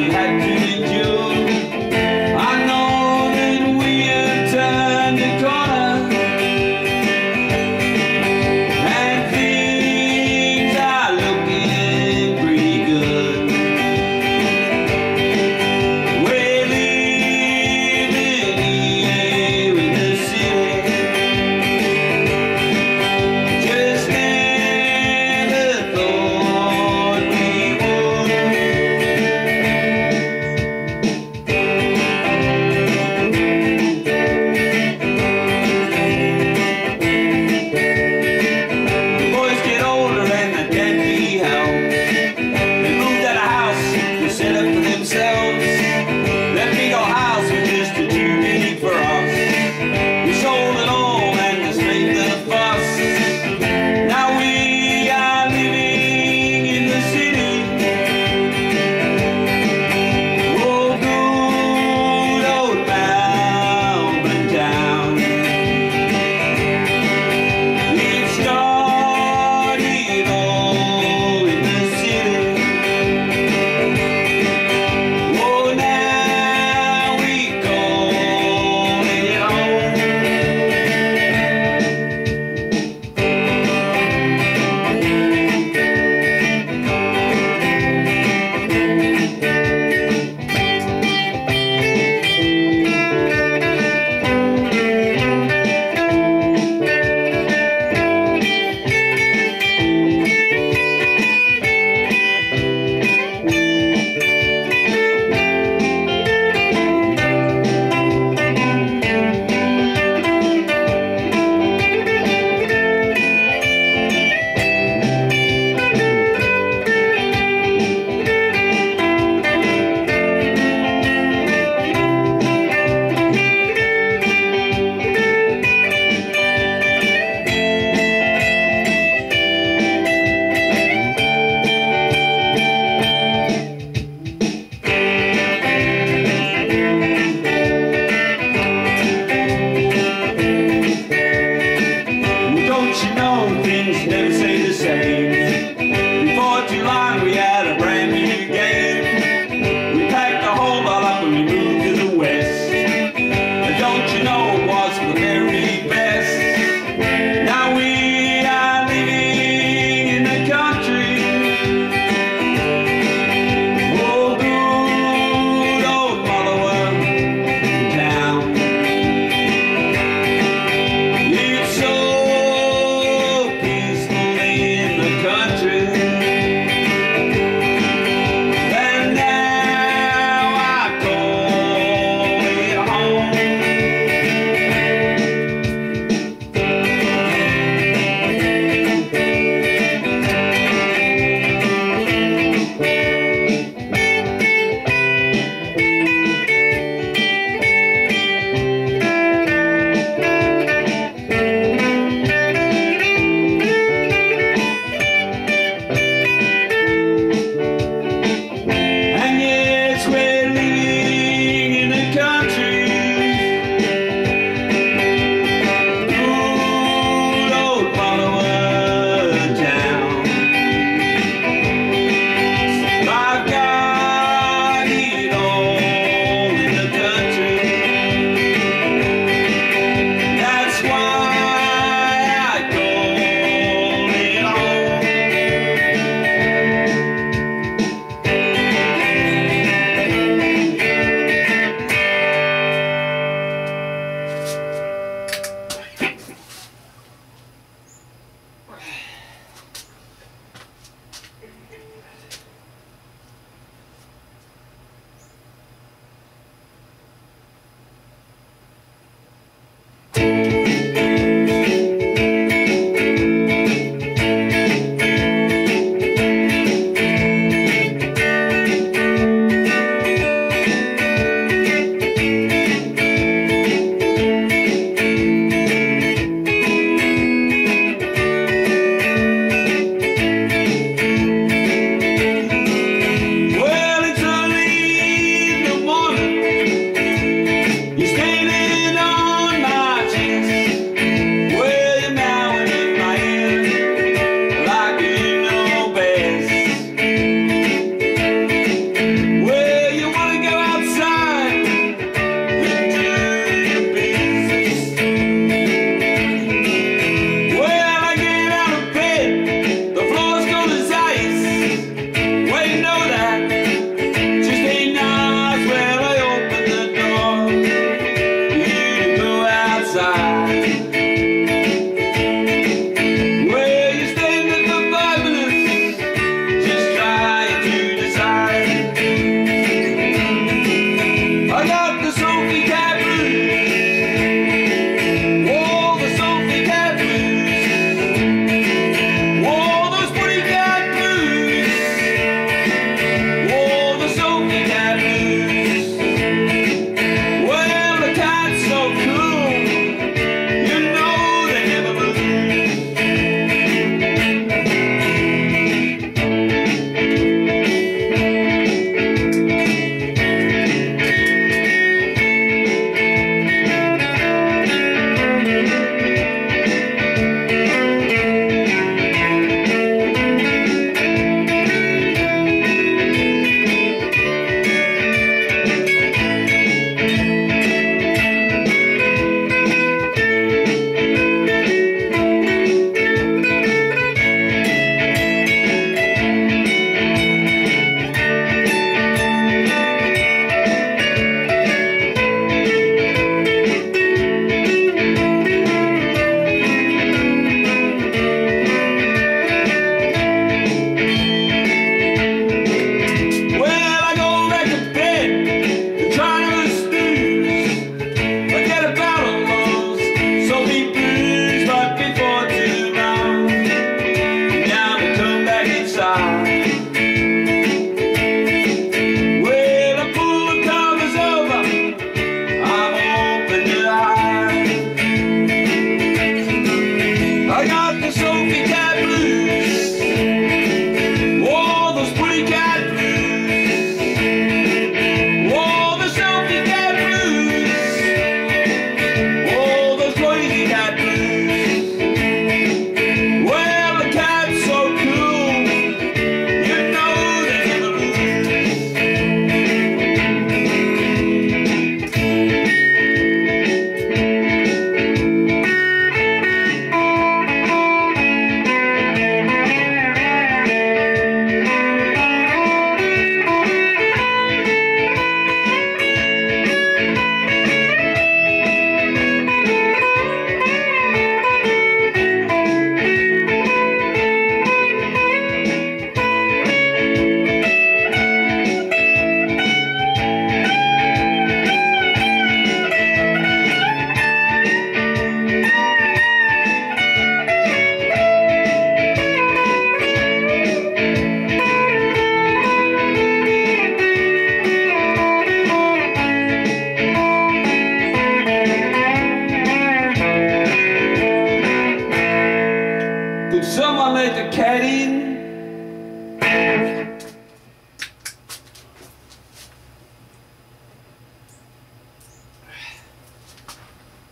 she had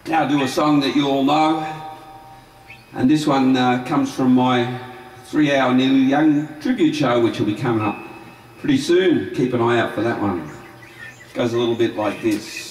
now do a song that you all know. And this one uh, comes from my three-hour Neil Young tribute show, which will be coming up pretty soon. Keep an eye out for that one. It goes a little bit like this.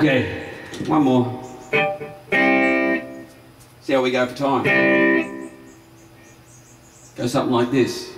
Okay, one more. See how we go for time. Go something like this.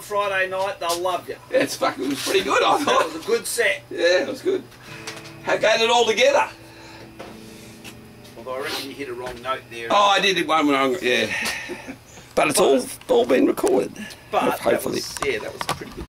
On Friday night, they'll love you. Yeah, it's fucking, it was pretty good, I thought. It was a good set. Yeah, it was good. How got it all together? Although I reckon you hit a wrong note there. Oh, I did it one wrong, yeah. But it's all all been recorded. but hopefully. was, yeah, that was good.